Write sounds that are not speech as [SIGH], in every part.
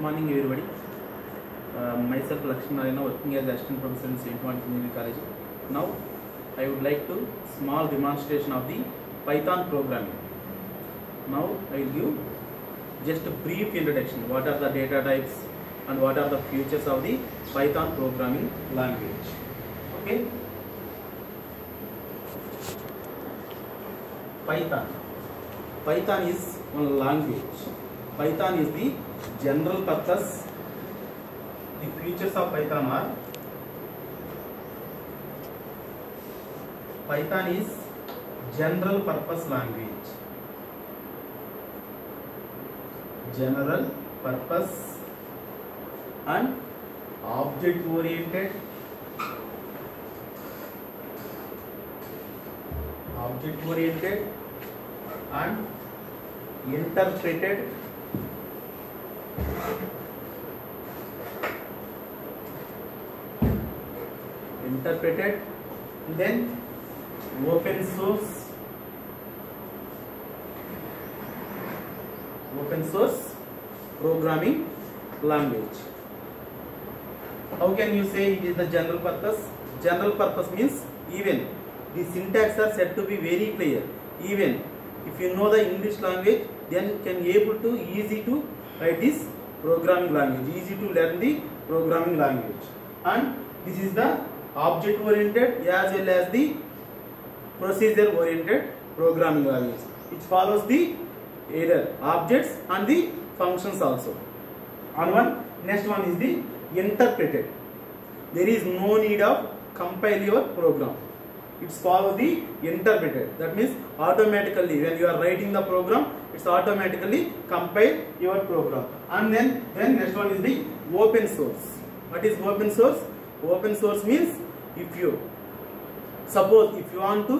Good morning, everybody. Uh, myself Lakshmi Narayana, working as assistant professor in St. Martin's Engineering College. Now, I would like to small demonstration of the Python programming. Now, I will give just a brief introduction. What are the data types and what are the features of the Python programming language? Okay. Python. Python is one language. Python is the general purpose. The features of Python are Python is general purpose language. General purpose and object oriented object oriented and interpreted interpreted then open source open source programming language how can you say it is the general purpose general purpose means even the syntax are said to be very clear even if you know the english language then can able to easy to write this programming language easy to learn the programming language and this is the object oriented as well as the procedure oriented programming language which follows the either objects and the functions also and one next one is the interpreted there is no need of compile your program it's follow the interpreted that means automatically when you are writing the program it's automatically compile your program and then then next one is the open source what is open source open source means if you suppose if you want to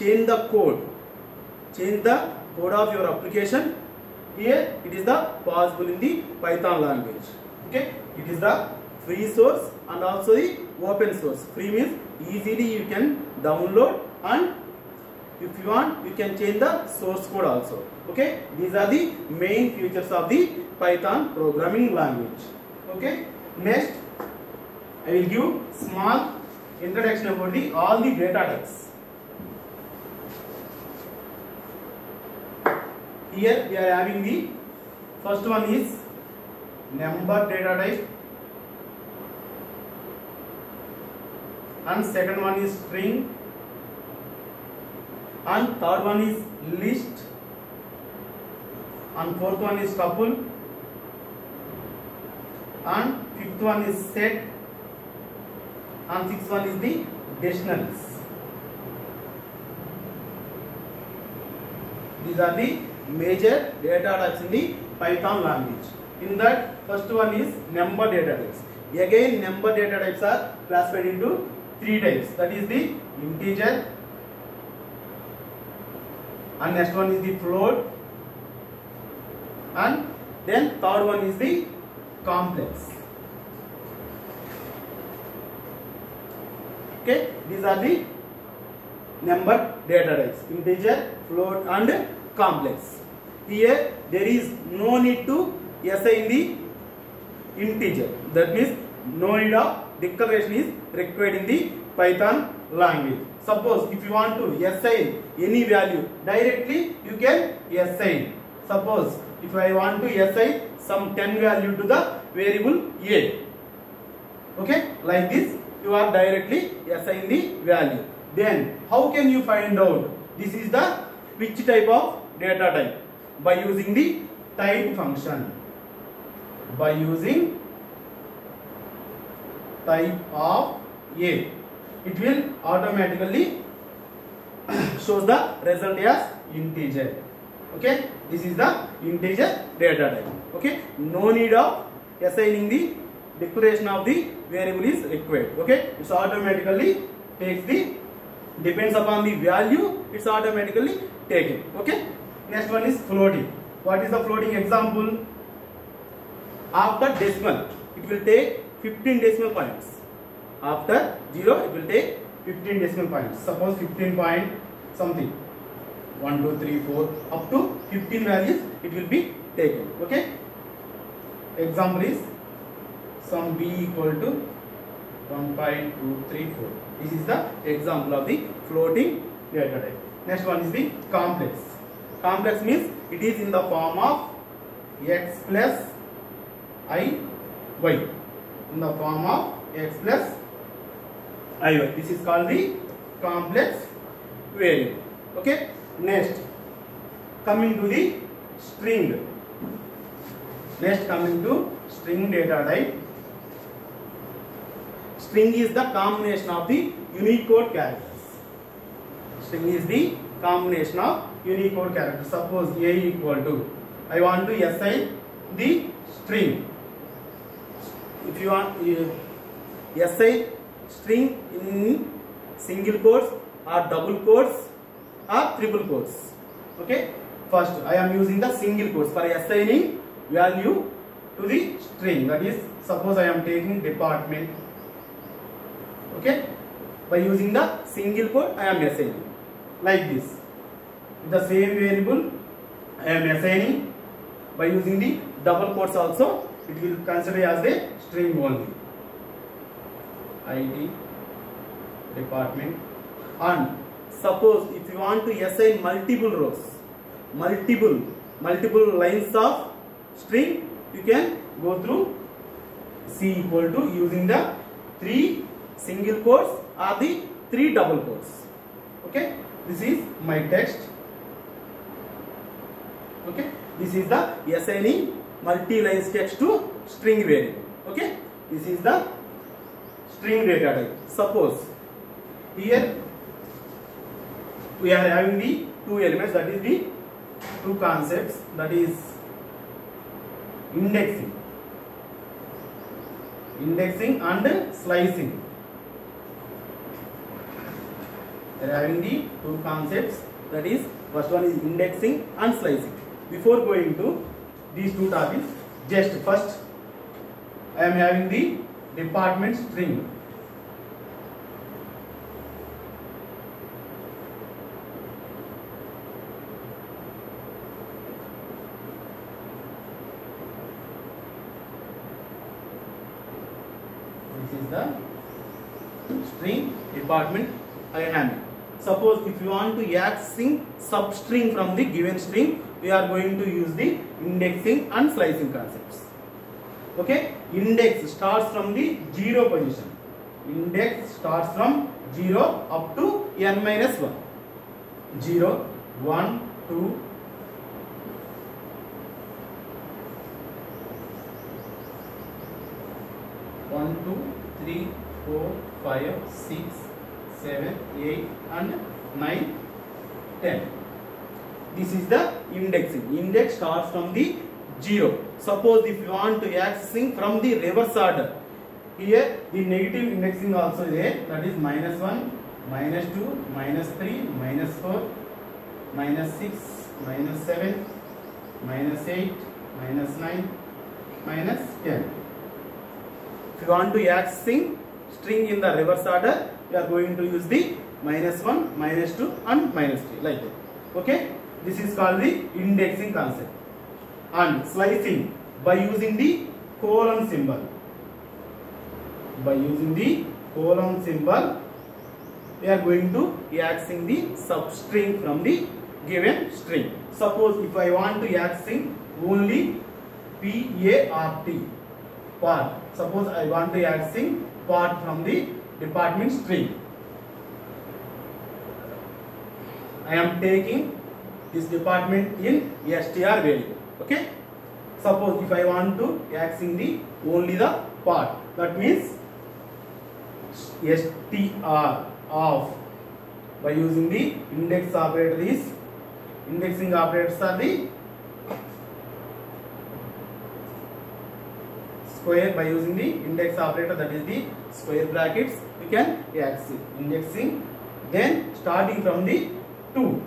change the code change the code of your application here it is the possible in the python language okay? It is the free source and also the open source. Free means easily you can download and if you want you can change the source code also okay? These are the main features of the python programming language okay? Next i will give small introduction about the all the data types. Here we are having the first one is number data type. And second one is string. And third one is list. And fourth one is tuple. And fifth one is set and sixth one is the dictionaries these are the major data types in the python language. In that first one is number data types. Again number data types are classified into three types. That is the integer and next one is the float and then third one is the complex okay these are the number data types integer float and complex here there is no need to assign the integer that means no need of declaration is required in the python language suppose if you want to assign any value directly you can assign suppose if i want to assign some 10 value to the variable a okay like this you are directly assign the value. Then how can you find out? This is the which type of data type? By using the type function. By using type of a. It will automatically [COUGHS] shows the result as integer. Okay? This is the integer data type. Okay? No need of assigning the declaration of the variable is required okay? It's automatically takes the depends upon the value it's automatically taken okay? Next one is floating. What is the floating example? After decimal it will take 15 decimal points. After 0 it will take 15 decimal points. Suppose 15 point something. 1 2 3 4 up to 15 values it will be taken okay? Example is some b equal to 1.234 this is the example of the floating data type next one is the complex. Complex means it is in the form of x plus i y. In the form of x plus i y. This is called the complex variable. Okay? Next. Coming to the string. Next coming to string data type string is the combination of the unicode characters. String is the combination of unicode characters. Suppose a equal to i want to assign the string. If you want uh, assign string in single quotes or double quotes or triple quotes okay? First i am using the single quotes for assigning value to the string. That is suppose i am taking department okay? By using the single quote i am assigning. Like this. The same variable i am assigning. By using the double quotes also it will consider as a string only. Id department. And suppose if you want to assign multiple rows multiple multiple lines of string you can go through c equal to using the three single quotes or the three double quotes. Okay? This is my text okay? This is the assigning multi lines text to string variable. Okay? This is the string data type. Suppose here we are having the two elements that is the two concepts that is indexing. Indexing and slicing having the two concepts. That is first one is indexing and slicing. Before going to these two topics just first i am having the department string. This is the string department I am having. Suppose if you want to accessing substring from the given string, we are going to use the indexing and slicing concepts. Okay, index starts from the zero position. Index starts from zero up to n minus one. Zero, one, two, one, two, three, four, five, six, seven, eight, and nine, ten. This is the indexing. Index starts from the zero. Suppose if you want to accessing from the reverse order, here the negative indexing also there. That is minus one, minus two, minus three, minus four, minus six, minus seven, minus eight, minus nine, minus ten. If you want to accessing string in the reverse order, we are going to use the minus 1, minus 2 and minus 3 like that. Okay. This is called the indexing concept. And slicing by using the colon symbol. By using the colon symbol, we are going to accessing the substring from the given string. Suppose if I want to accessing only P-A-R-T part. Suppose I want to accessing part from the department string. I am taking this department in str value. Okay. Suppose if I want to accessing the only the part, that means str of by using the index operator is indexing operators are the square by using the index operator that is the square brackets we can indexing then starting from the 2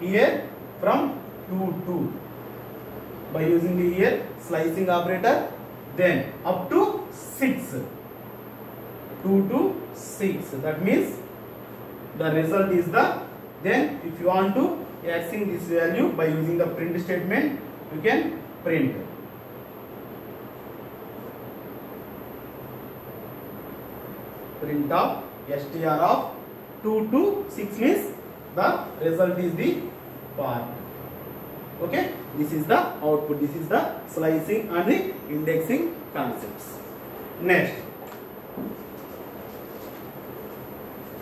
here from 2 2 by using the here slicing operator then up to 6 2 to 6 that means the result is the then if you want to accessing this value by using the print statement you can print print of str of 2 to 6 means the result is the part. Okay? This is the output. This is the slicing and the indexing concepts. Next.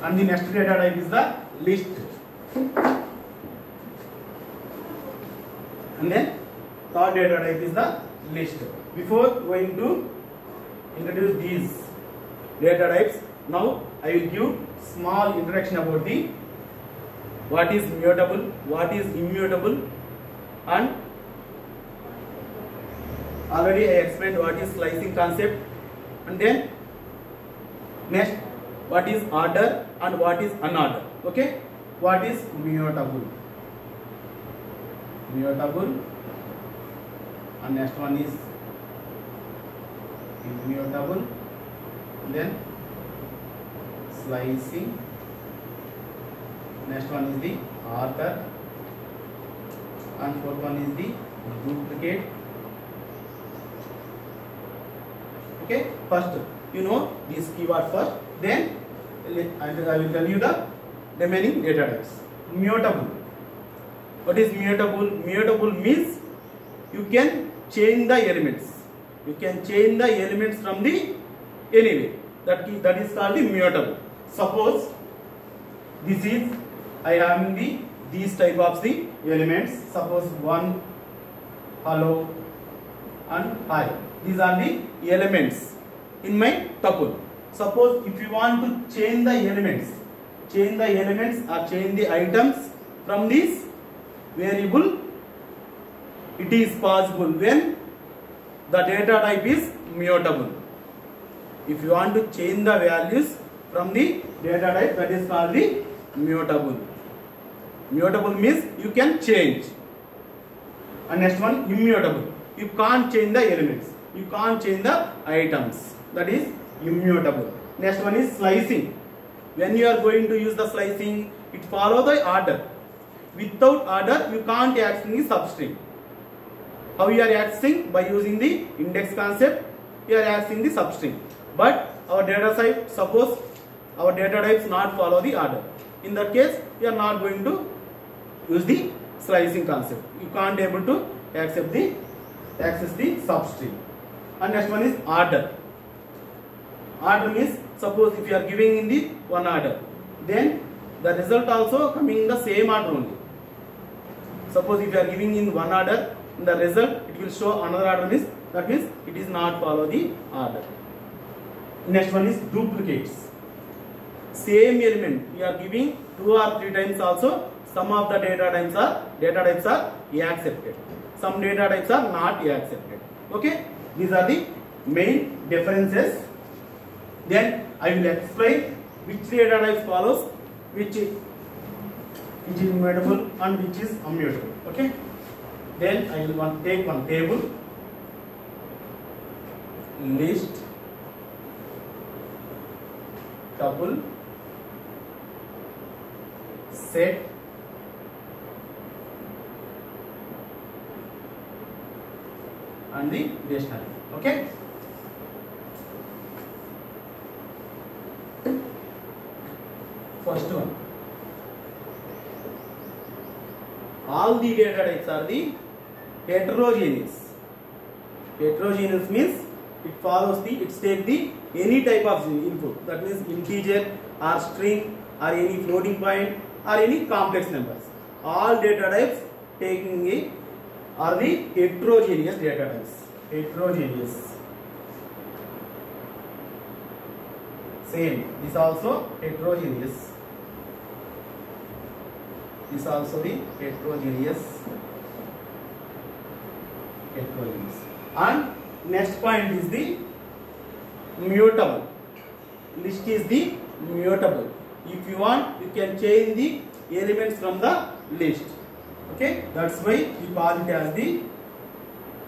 And the next data type is the list. And then third data type is the list. Before going to introduce these data types now i will give small introduction about the what is mutable what is immutable and already i explained what is slicing concept. And then next what is order and what is unordered okay? What is mutable? Mutable and next one is immutable then slicing next one is the order and fourth one is the duplicate. Okay first you know this keyword first then I will tell you the remaining data types. Mutable. What is mutable? Mutable means you can change the elements. You can change the elements from the anyway. That that is called the mutable suppose this is i am the these type of the elements. Suppose one hello and hi. These are the elements in my tuple. Suppose if you want to change the elements change the elements or change the items from this variable it is possible when the data type is mutable. If you want to change the values from the data type that is called the mutable. Mutable means you can change. And next one immutable. You can't change the elements. You can't change the items. That is immutable. Next one is slicing. When you are going to use the slicing it follows the order. Without order you can't access the substring. How you are accessing by using the index concept you are accessing the substring. But our data type suppose our data types not follow the order. In that case you are not going to use the slicing concept. You can't able to accept the access the substring and next one is order. Order means suppose if you are giving in the one order then the result also coming in the same order only. Suppose if you are giving in one order in the result it will show another order means that means it is not follow the order. Next one is duplicates same element we are giving two or three times also some of the data types are data types are accepted some data types are not accepted okay these are the main differences then i will explain which data types follows which which is immutable and which is immutable okay then i will want take one table list tuple set and the dictionary okay first one all the data types are the heterogeneous heterogeneous means it follows the it take the any type of input that means integer or string or any floating point or any complex numbers. All data types taking a are the heterogeneous data types. Heterogeneous. Same. This also heterogeneous. This also the heterogeneous. Heterogeneous. And next point is the mutable. List is the mutable if you want you can change the elements from the list. Okay? That's why we call it as the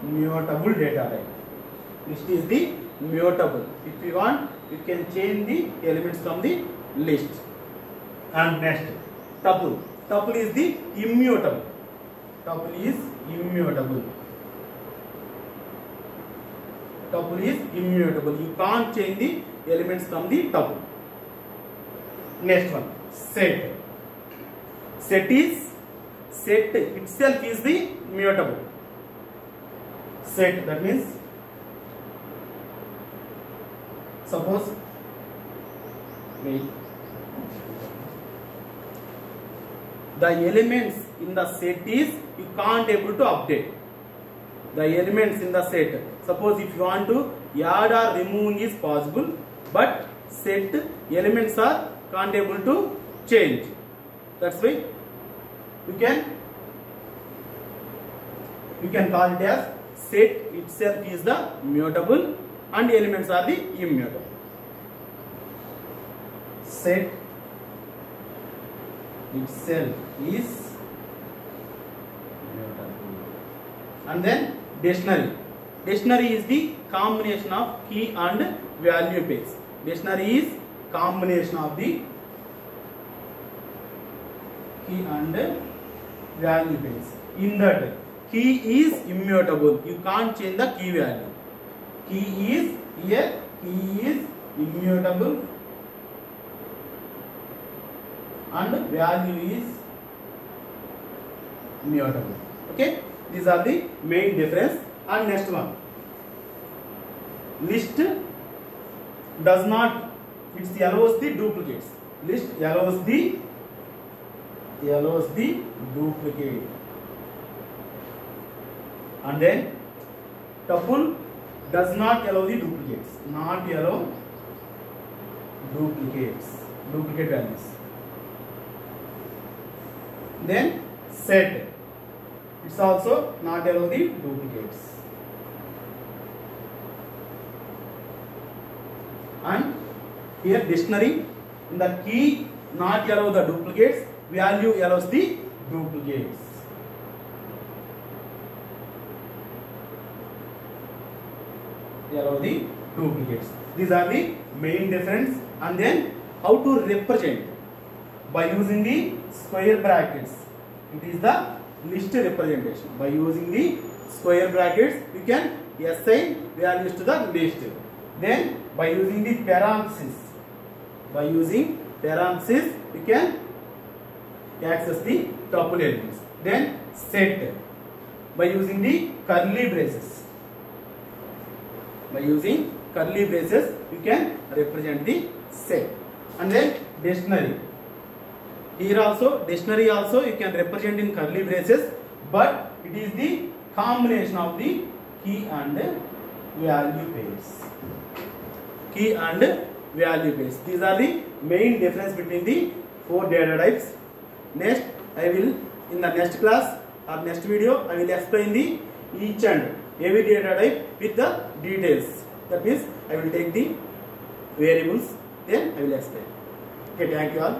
mutable data type. List is the mutable. If you want you can change the elements from the list. And next tuple. Tuple is the immutable. Tuple is immutable. Tuple is immutable. You can't change the elements from the tuple next one. Set. Set is set itself is the mutable. Set that means suppose wait the elements in the set is you can't able to update. The elements in the set. Suppose if you want to add or remove is possible but set elements are can't able to change. That's why you can you can call it as set itself is the mutable and elements are the immutable. Set itself is mutable. And then dictionary. Dictionary is the combination of key and value pairs dictionary is combination of the key and value pairs in that key is immutable. You can't change the key value. Key is here. Key is immutable. And value is mutable okay? These are the main difference. And next one. List does not it allows the duplicates list allows the allows the duplicate and then tuple does not allow the duplicates not allow duplicates duplicate values then set it's also not allow the duplicates and here dictionary in the key not allow the duplicates value allows the duplicates allow the duplicates these are the main difference and then how to represent by using the square brackets it is the list representation by using the square brackets you can assign values to the list then by using the parenthesis by using parenthesis you can access the tuple elements then set by using the curly braces by using curly braces you can represent the set and then dictionary here also dictionary also you can represent in curly braces but it is the combination of the key and value pairs key and value base. these are the main difference between the four data types next i will in the next class or next video i will explain the each and every data type with the details that means i will take the variables then i will explain okay thank you all